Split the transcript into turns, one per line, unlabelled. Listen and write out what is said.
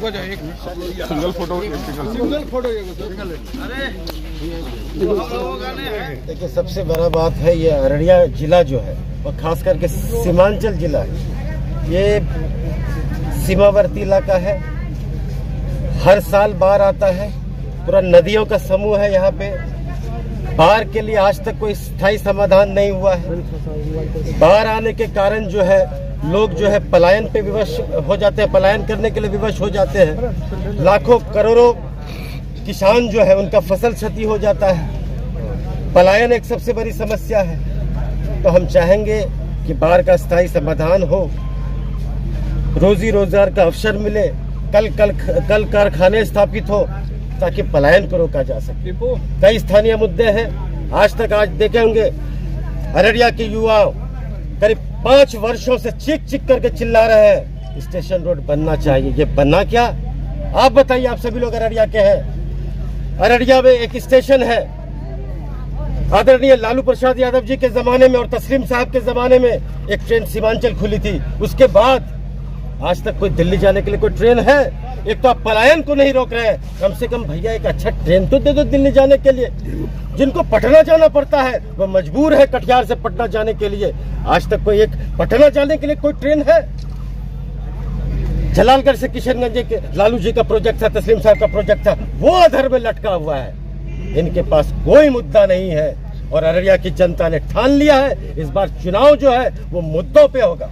रुका जाए एक minute.
Single photo
single photo ये सिंगल अरे
देखिए सबसे बड़ा बात है ये अररिया जिला जो है और खास करके सीमांचल जिला है ये सीमावर्ती इलाका है। हर साल बाढ़ आता है पूरा नदियों का समूह है यहाँ पे। बाढ़ के लिए आज तक कोई स्थायी समाधान नहीं हुआ है। बाढ़ आने के कारण जो है लोग जो है पलायन पे विवश हो जाते हैं पलायन करने के लिए विवश हो जाते हैं। लाखों करोड़ों किसान जो है उनका फ़सल क्षति हो जाता है। पलायन एक सबसे बड़ी समस्या है। तो हम चाहेंगे कि बाढ़ का स्थायी समाधान हो। रोजी रोज़गार का अवसर मिले कल कल कल कारखाने स्थापित हो ताकि पलायन को रोका जा सके। कई स्थानीय मुद्दे हैं। आज तक आज देखे होंगे अररिया के युवा करीब पाँच वर्षों से चिक चिक करके चिल्ला रहे हैं। स्टेशन रोड बनना चाहिए। ये बनना क्या? आप बताइए, आप सभी लोग अररिया के हैं। अररिया में एक स्टेशन है। आदरणीय लालू प्रसाद यादव जी के जमाने में और तस्लीम साहब के जमाने में एक ट्रेन सीमांचल खुली थी। उसके बाद आज तक कोई दिल्ली जाने के लिए कोई ट्रेन है? एक तो आप पलायन को नहीं रोक रहे हैं। कम से कम भैया, एक अच्छा ट्रेन तो दे दो दिल्ली जाने के लिए। जिनको पटना जाना पड़ता है, वो मजबूर है कटिहार से पटना जाने के लिए। आज तक कोई एक पटना जाने के लिए कोई ट्रेन है? जलालगढ़ से किशनगंज के, लालू जी का प्रोजेक्ट था, तस्लीम साहब का प्रोजेक्ट था, वो अधर में लटका हुआ है। इनके पास कोई मुद्दा नहीं है। और अररिया की जनता ने ठान लिया है। इस बार चुनाव जो है, वो मुद्दों पे होगा।